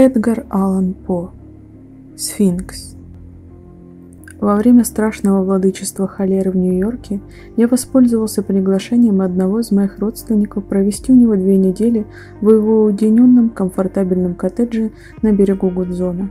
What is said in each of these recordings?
Эдгар Аллан По. Сфинкс. Во время страшного владычества холеры в Нью-Йорке я воспользовался приглашением одного из моих родственников провести у него две недели в его уединенном комфортабельном коттедже на берегу Гудзона.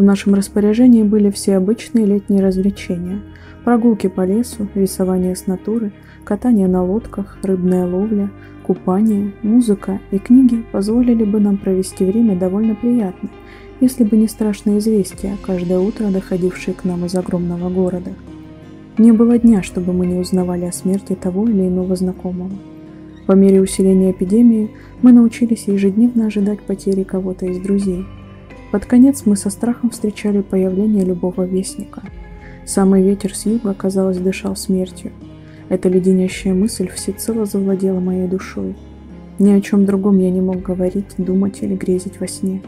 В нашем распоряжении были все обычные летние развлечения – прогулки по лесу, рисование с натуры, катание на лодках, рыбная ловля, купание, музыка и книги позволили бы нам провести время довольно приятно – если бы не страшные известия, каждое утро доходившие к нам из огромного города. Не было дня, чтобы мы не узнавали о смерти того или иного знакомого. По мере усиления эпидемии мы научились ежедневно ожидать потери кого-то из друзей. Под конец мы со страхом встречали появление любого вестника. Самый ветер с юга, казалось, дышал смертью. Эта леденящая мысль всецело завладела моей душой. Ни о чем другом я не мог говорить, думать или грезить во сне.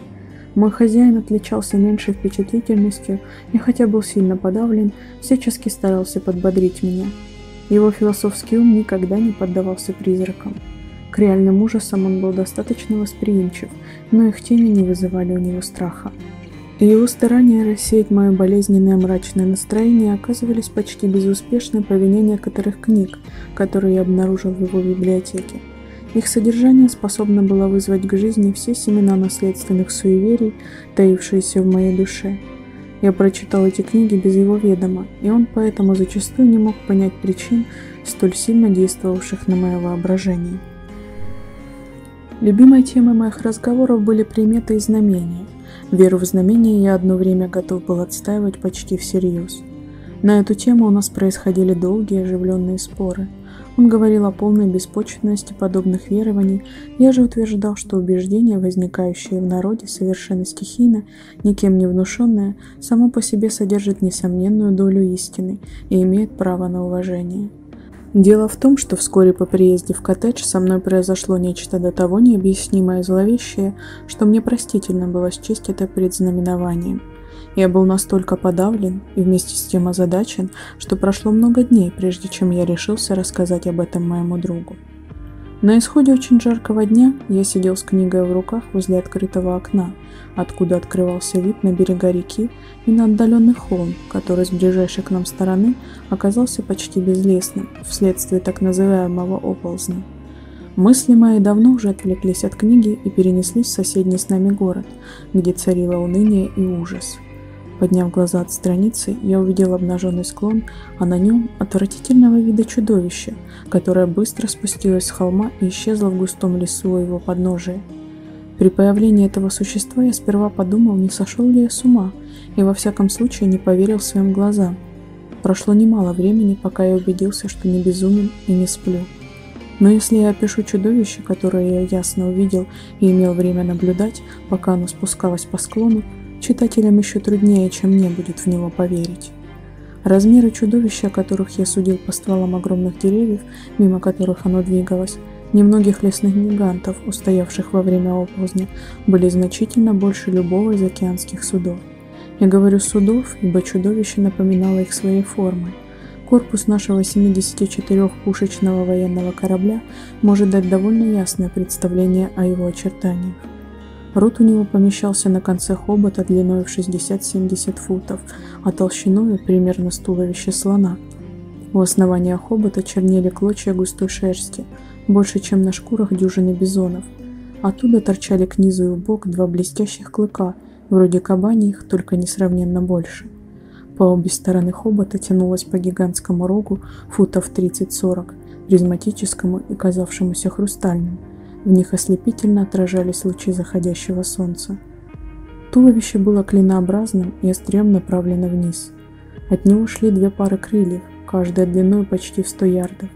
Мой хозяин отличался меньшей впечатлительностью и хотя был сильно подавлен, всячески старался подбодрить меня. Его философский ум никогда не поддавался призракам. К реальным ужасам он был достаточно восприимчив, но их тени не вызывали у него страха. Его старания рассеять мое болезненное мрачное настроение оказывались почти безуспешны по вине некоторых книг, которые я обнаружил в его библиотеке. Их содержание способно было вызвать к жизни все семена наследственных суеверий, таившиеся в моей душе. Я прочитал эти книги без его ведома, и он поэтому зачастую не мог понять причин, столь сильно действовавших на мое воображение. Любимой темой моих разговоров были приметы и знамения. Веру в знамения я одно время готов был отстаивать почти всерьез. На эту тему у нас происходили долгие оживленные споры – он говорил о полной беспочвенности подобных верований, я же утверждал, что убеждение, возникающее в народе совершенно стихийно, никем не внушенное, само по себе содержит несомненную долю истины и имеет право на уважение. Дело в том, что вскоре по приезде в коттедж со мной произошло нечто до того необъяснимое и зловещее, что мне простительно было счесть это предзнаменованием. Я был настолько подавлен и вместе с тем озадачен, что прошло много дней, прежде чем я решился рассказать об этом моему другу. На исходе очень жаркого дня я сидел с книгой в руках возле открытого окна, откуда открывался вид на берега реки и на отдаленный холм, который с ближайшей к нам стороны оказался почти безлесным вследствие так называемого оползня. Мысли мои давно уже отвлеклись от книги и перенеслись в соседний с нами город, где царило уныние и ужас. Подняв глаза от страницы, я увидел обнаженный склон, а на нем отвратительного вида чудовище, которое быстро спустилось с холма и исчезло в густом лесу у его подножия. При появлении этого существа я сперва подумал, не сошел ли я с ума, и во всяком случае не поверил своим глазам. Прошло немало времени, пока я убедился, что не безумен и не сплю. Но если я опишу чудовище, которое я ясно увидел и имел время наблюдать, пока оно спускалось по склону, читателям еще труднее, чем мне будет в него поверить. Размеры чудовища, которых я судил по стволам огромных деревьев, мимо которых оно двигалось, немногих лесных гигантов, устоявших во время оползня, были значительно больше любого из океанских судов. Я говорю судов, ибо чудовище напоминало их своей формой. Корпус нашего 74-пушечного военного корабля может дать довольно ясное представление о его очертаниях. Рот у него помещался на конце хобота длиной в 60-70 футов, а толщиной примерно с туловища слона. У основания хобота чернели клочья густой шерсти, больше, чем на шкурах дюжины бизонов. Оттуда торчали к низу и в бок два блестящих клыка, вроде кабаньих, только несравненно больше. По обе стороны хобота тянулась по гигантскому рогу футов 30-40, призматическому и казавшемуся хрустальным – в них ослепительно отражались лучи заходящего солнца. Туловище было клинообразным и острием направлено вниз. От него шли две пары крыльев, каждая длиной почти в 100 ярдов.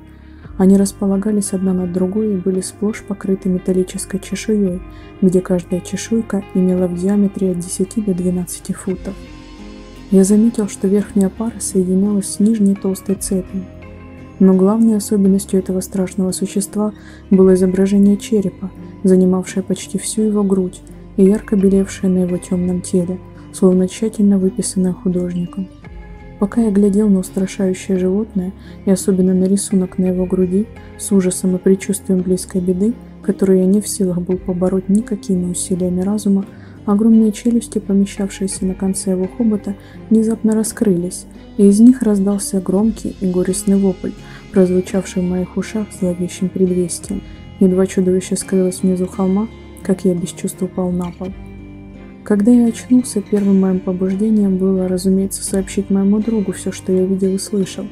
Они располагались одна над другой и были сплошь покрыты металлической чешуей, где каждая чешуйка имела в диаметре от 10 до 12 футов. Я заметил, что верхняя пара соединялась с нижней толстой цепью, но главной особенностью этого страшного существа было изображение черепа, занимавшее почти всю его грудь и ярко белевшее на его темном теле, словно тщательно выписанное художником. Пока я глядел на устрашающее животное, и особенно на рисунок на его груди, с ужасом и предчувствием близкой беды, которую я не в силах был побороть никакими усилиями разума, Огромные челюсти, помещавшиеся на конце его хобота, внезапно раскрылись, и из них раздался громкий и горестный вопль, прозвучавший в моих ушах зловещим предвестием. Едва чудовище скрылось внизу холма, как я без чувств упал на пол. Когда я очнулся, первым моим побуждением было, разумеется, сообщить моему другу все, что я видел и слышал,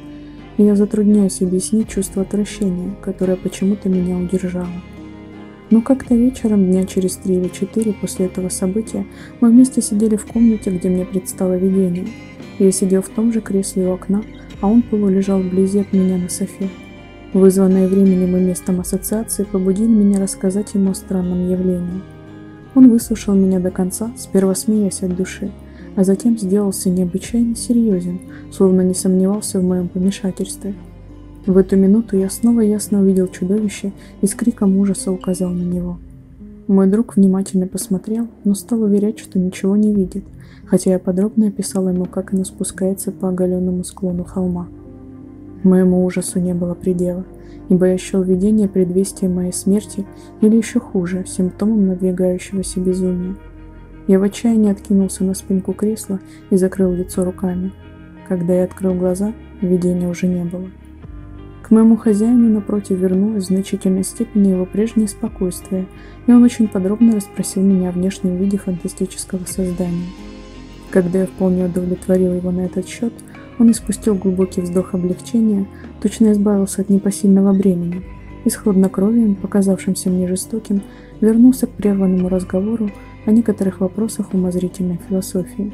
и я затрудняюсь объяснить чувство отвращения, которое почему-то меня удержало. Но как-то вечером, дня через три или четыре после этого события, мы вместе сидели в комнате, где мне предстало видение. Я сидел в том же кресле у окна, а он полулежал вблизи от меня на софе. Вызванное временем и местом ассоциации побудили меня рассказать ему о странном явлении. Он выслушал меня до конца, сперва смеясь от души, а затем сделался необычайно серьезен, словно не сомневался в моем помешательстве – в эту минуту я снова ясно увидел чудовище и с криком ужаса указал на него. Мой друг внимательно посмотрел, но стал уверять, что ничего не видит, хотя я подробно описал ему, как оно спускается по оголенному склону холма. Моему ужасу не было предела, ибо я счел видение предвестием моей смерти или еще хуже, симптомом надвигающегося безумия. Я в отчаянии откинулся на спинку кресла и закрыл лицо руками. Когда я открыл глаза, видения уже не было. К моему хозяину, напротив, вернулось в значительной степени его прежнее спокойствие, и он очень подробно расспросил меня о внешнем виде фантастического создания. Когда я вполне удовлетворил его на этот счет, он испустил глубокий вздох облегчения, точно избавился от непосильного бремени, и с хладнокровием, показавшимся мне жестоким, вернулся к прерванному разговору о некоторых вопросах умозрительной философии.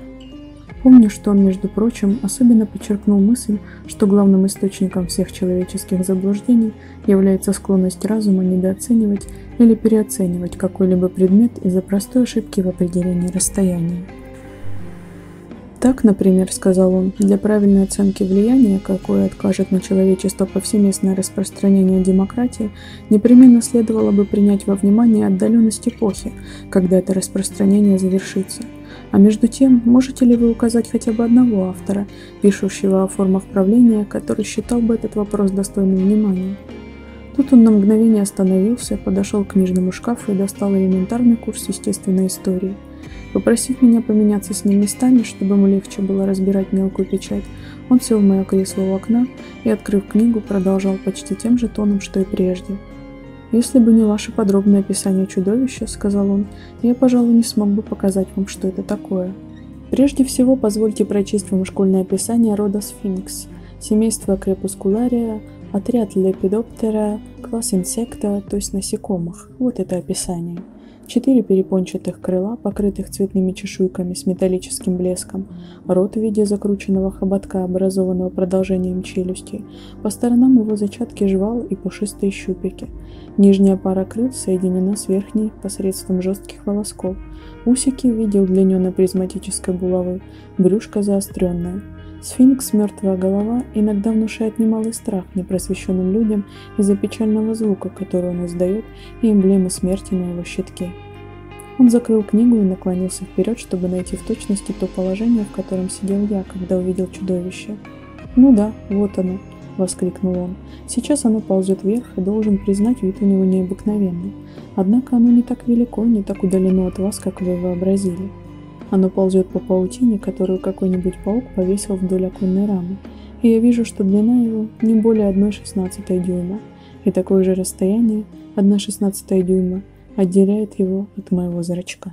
Помню, что он, между прочим, особенно подчеркнул мысль, что главным источником всех человеческих заблуждений является склонность разума недооценивать или переоценивать какой-либо предмет из-за простой ошибки в определении расстояния. Так, например, сказал он, для правильной оценки влияния, какое откажет на человечество повсеместное распространение демократии, непременно следовало бы принять во внимание отдаленность эпохи, когда это распространение завершится – а между тем, можете ли вы указать хотя бы одного автора, пишущего о формах правления, который считал бы этот вопрос достойным внимания? Тут он на мгновение остановился, подошел к книжному шкафу и достал элементарный курс естественной истории. Попросив меня поменяться с ним местами, чтобы ему легче было разбирать мелкую печать, он сел в мое кресло у окна и, открыв книгу, продолжал почти тем же тоном, что и прежде – «Если бы не ваше подробное описание чудовища, — сказал он, — я, пожалуй, не смог бы показать вам, что это такое. Прежде всего, позвольте прочесть вам школьное описание рода сфинкс, семейство крепускулария, отряд лепидоптера, класс инсекта, то есть насекомых. Вот это описание четыре перепончатых крыла, покрытых цветными чешуйками с металлическим блеском, рот в виде закрученного хоботка, образованного продолжением челюсти, по сторонам его зачатки жвал и пушистые щупики. Нижняя пара крыл соединена с верхней посредством жестких волосков, усики в виде удлиненной призматической булавы, брюшко заостренное. Сфинкс, мертвая голова, иногда внушает немалый страх непросвещенным людям из-за печального звука, который он издает, и эмблемы смерти на его щитке. Он закрыл книгу и наклонился вперед, чтобы найти в точности то положение, в котором сидел я, когда увидел чудовище. «Ну да, вот оно», — воскликнул он. «Сейчас оно ползет вверх, и должен признать, вид у него необыкновенный. Однако оно не так велико, не так удалено от вас, как вы вообразили. Оно ползет по паутине, которую какой-нибудь паук повесил вдоль оконной рамы, и я вижу, что длина его не более 1,16 дюйма, и такое же расстояние, 1,16 дюйма, отделяет его от моего зрачка.